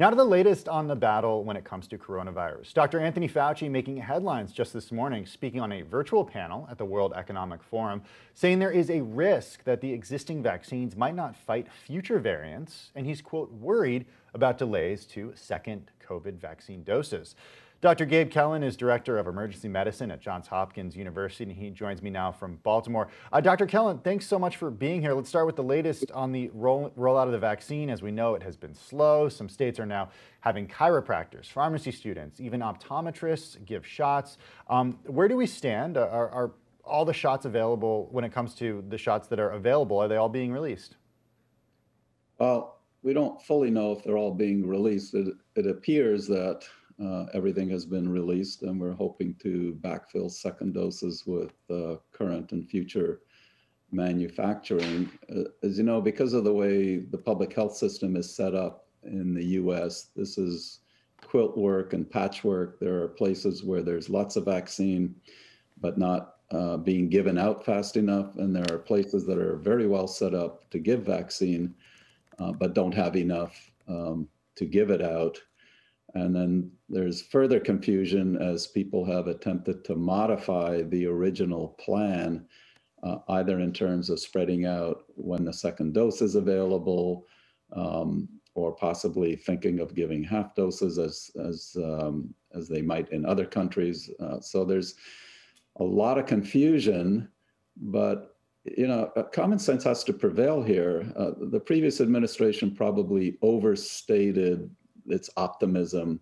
Now to the latest on the battle when it comes to coronavirus. Dr. Anthony Fauci making headlines just this morning, speaking on a virtual panel at the World Economic Forum, saying there is a risk that the existing vaccines might not fight future variants, and he's, quote, worried about delays to second COVID vaccine doses. Dr. Gabe Kelen is Director of Emergency Medicine at Johns Hopkins University, and he joins me now from Baltimore. Uh, Dr. Kelen, thanks so much for being here. Let's start with the latest on the roll, rollout of the vaccine. As we know, it has been slow. Some states are now having chiropractors, pharmacy students, even optometrists give shots. Um, where do we stand? Are, are all the shots available when it comes to the shots that are available? Are they all being released? Well, we don't fully know if they're all being released. It, it appears that uh, everything has been released, and we're hoping to backfill second doses with uh, current and future manufacturing. Uh, as you know, because of the way the public health system is set up in the US, this is quilt work and patchwork. There are places where there's lots of vaccine, but not uh, being given out fast enough. And there are places that are very well set up to give vaccine, uh, but don't have enough um, to give it out. And then there's further confusion as people have attempted to modify the original plan, uh, either in terms of spreading out when the second dose is available, um, or possibly thinking of giving half doses as as um, as they might in other countries. Uh, so there's a lot of confusion, but you know, uh, common sense has to prevail here. Uh, the previous administration probably overstated its optimism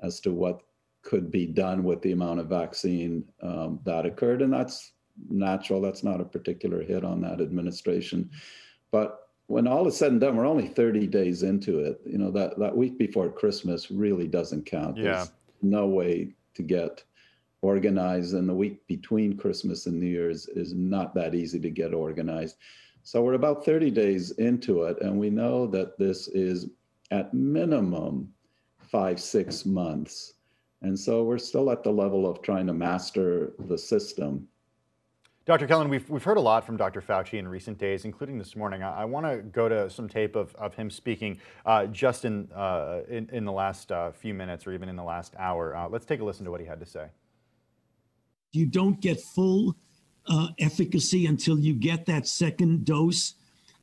as to what could be done with the amount of vaccine um, that occurred. And that's natural. That's not a particular hit on that administration. But when all is said and done, we're only 30 days into it. You know, that, that week before Christmas really doesn't count. Yeah. There's no way to get organized. And the week between Christmas and New Year's is not that easy to get organized. So we're about 30 days into it. And we know that this is at minimum five, six months. And so we're still at the level of trying to master the system. Dr. Kelen, we've, we've heard a lot from Dr. Fauci in recent days, including this morning. I, I want to go to some tape of, of him speaking uh, just in, uh, in, in, the last uh, few minutes or even in the last hour. Uh, let's take a listen to what he had to say. You don't get full uh, efficacy until you get that second dose.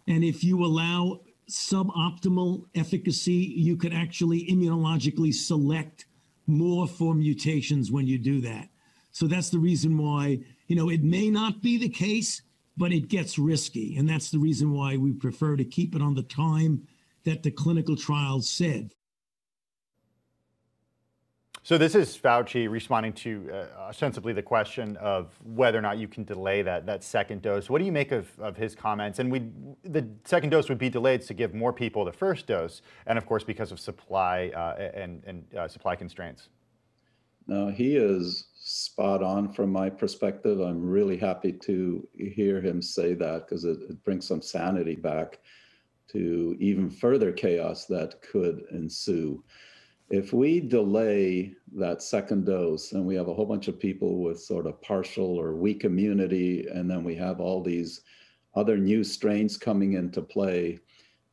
And if you allow suboptimal efficacy, you could actually immunologically select more for mutations when you do that. So that's the reason why, you know, it may not be the case, but it gets risky. And that's the reason why we prefer to keep it on the time that the clinical trials said. So this is Fauci responding to uh, ostensibly the question of whether or not you can delay that that second dose. What do you make of, of his comments? And we the second dose would be delayed to give more people the first dose, and of course because of supply uh, and and uh, supply constraints. No, he is spot on from my perspective. I'm really happy to hear him say that because it, it brings some sanity back to even further chaos that could ensue if we delay that second dose and we have a whole bunch of people with sort of partial or weak immunity, and then we have all these other new strains coming into play,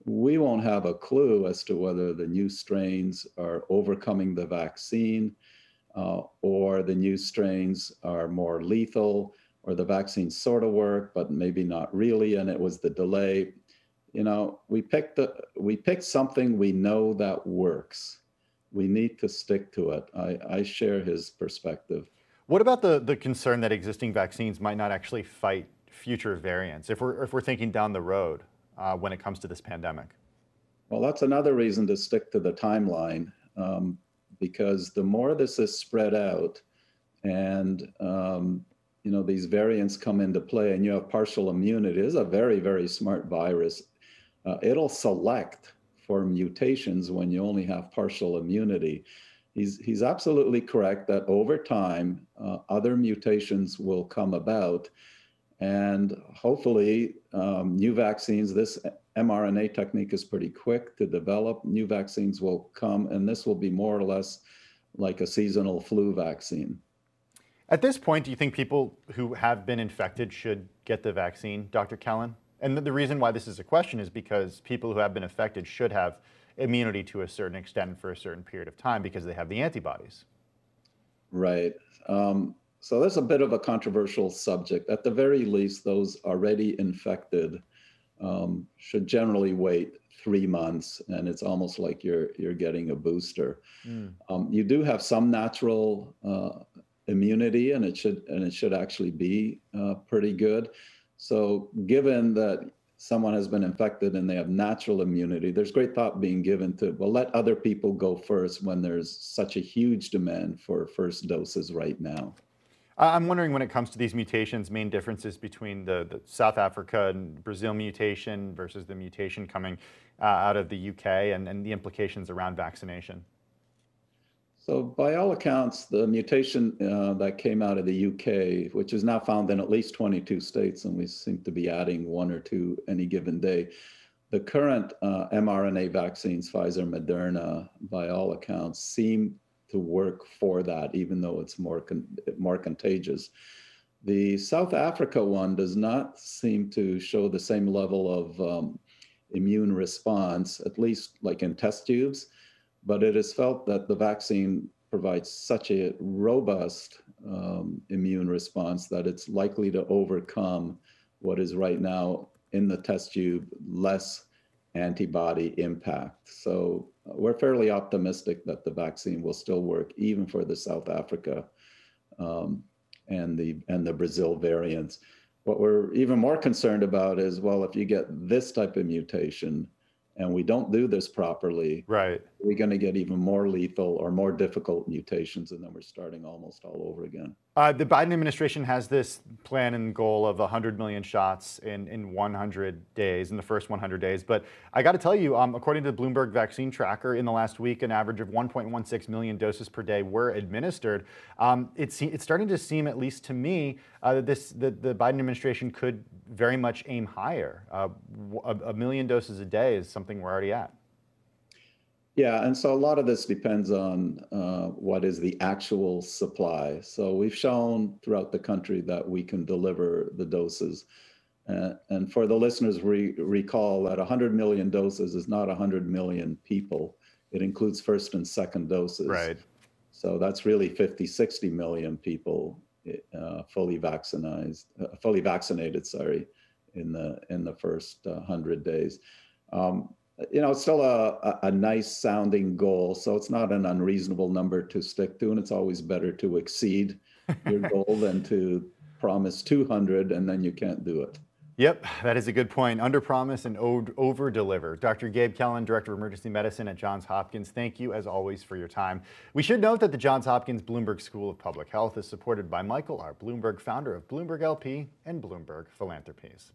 we won't have a clue as to whether the new strains are overcoming the vaccine uh, or the new strains are more lethal or the vaccine sort of work, but maybe not really. And it was the delay. You know, we picked the, we picked something we know that works we need to stick to it. I, I share his perspective. What about the, the concern that existing vaccines might not actually fight future variants if we're, if we're thinking down the road uh, when it comes to this pandemic? Well, that's another reason to stick to the timeline um, because the more this is spread out and um, you know these variants come into play and you have partial immunity, it is a very, very smart virus. Uh, it'll select for mutations when you only have partial immunity. He's, he's absolutely correct that over time, uh, other mutations will come about. And hopefully, um, new vaccines, this mRNA technique is pretty quick to develop. New vaccines will come, and this will be more or less like a seasonal flu vaccine. At this point, do you think people who have been infected should get the vaccine, Dr. Kelen? And the reason why this is a question is because people who have been affected should have immunity to a certain extent for a certain period of time because they have the antibodies. Right. Um, so that's a bit of a controversial subject. At the very least, those already infected um, should generally wait three months, and it's almost like you're you're getting a booster. Mm. Um, you do have some natural uh, immunity, and it should and it should actually be uh, pretty good. So, given that someone has been infected and they have natural immunity, there's great thought being given to well, let other people go first when there's such a huge demand for first doses right now. I'm wondering when it comes to these mutations, main differences between the, the South Africa and Brazil mutation versus the mutation coming uh, out of the UK and, and the implications around vaccination. So, by all accounts, the mutation uh, that came out of the UK, which is now found in at least 22 states, and we seem to be adding one or two any given day, the current uh, mRNA vaccines, Pfizer, Moderna, by all accounts, seem to work for that, even though it's more con- more contagious. The South Africa one does not seem to show the same level of um, immune response, at least like in test tubes, but it is felt that the vaccine provides such a robust um, immune response that it's likely to overcome what is right now in the test tube less antibody impact. So uh, we're fairly optimistic that the vaccine will still work even for the South Africa um, and the and the Brazil variants. What we're even more concerned about is well, if you get this type of mutation, and we don't do this properly, right, we're going to get even more lethal or more difficult mutations, and then we're starting almost all over again. Uh, the Biden administration has this plan and goal of 100 million shots in, in 100 days, in the first 100 days. But I got to tell you, um, according to the Bloomberg Vaccine Tracker, in the last week, an average of 1.16 million doses per day were administered. Um, it's, it's starting to seem, at least to me, uh, that this, the, the Biden administration could very much aim higher. Uh, a, a million doses a day is something we're already at. Yeah, and so a lot of this depends on uh, what is the actual supply. So we've shown throughout the country that we can deliver the doses. Uh, and for the listeners, re- recall that 100 million doses is not 100 million people. It includes first and second doses. Right. So that's really 50, 60 million people uh, fully vaccinated, uh, fully vaccinated, sorry, in the in the first 100 uh, days. Um, you know, it's still a, a, nice sounding goal. So it's not an unreasonable number to stick to. And it's always better to exceed your goal than to promise 200 and then you can't do it. Yep, that is a good point. Under promise and over deliver. Dr. Gabe Kelen, Director of Emergency Medicine at Johns Hopkins, thank you as always for your time. We should note that the Johns Hopkins Bloomberg School of Public Health is supported by Michael R. Bloomberg, founder of Bloomberg LP and Bloomberg Philanthropies.